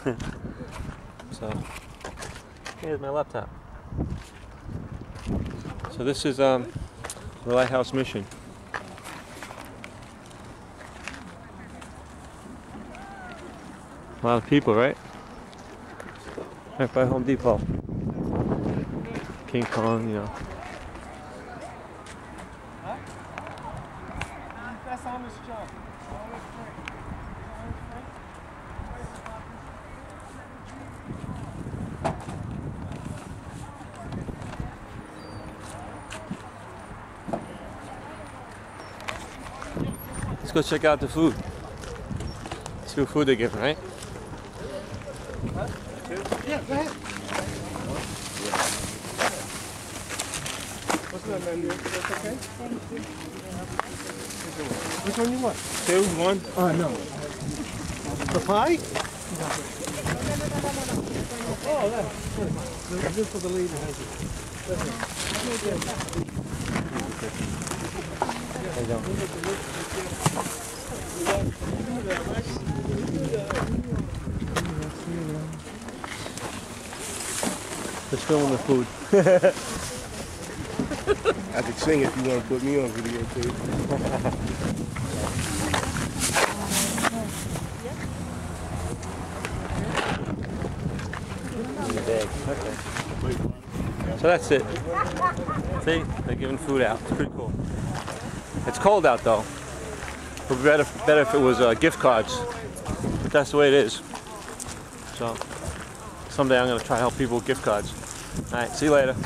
so here's my laptop. So this is um, the Lighthouse Mission. A lot of people, right? Right by Home Depot. King Kong, you know. That's this job. Let's go check out the food. See what food they're giving, right? Yeah, go ahead. What's that menu? That's okay? Which one you want? Two, one. Uh, no. The pie? Oh, that's good. For the lady has it. Go. The food. I could sing if you want to put me on video too. In the bag. Okay. So that's it. See, they're giving food out. It's pretty cool. It's cold out though. It would be better, better if it was uh, gift cards. But that's the way it is. So someday I'm try to help people with gift cards. All right, see you later.